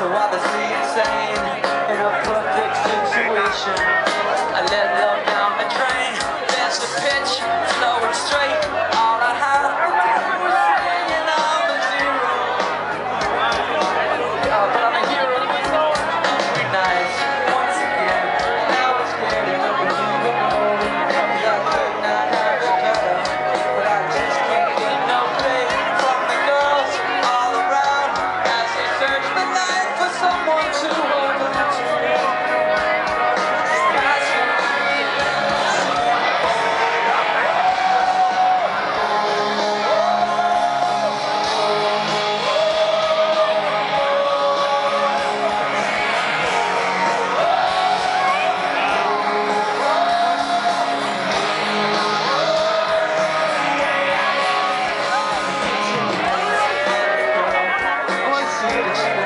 so obviously insane In a perfect situation. I let love down the train. Thanks.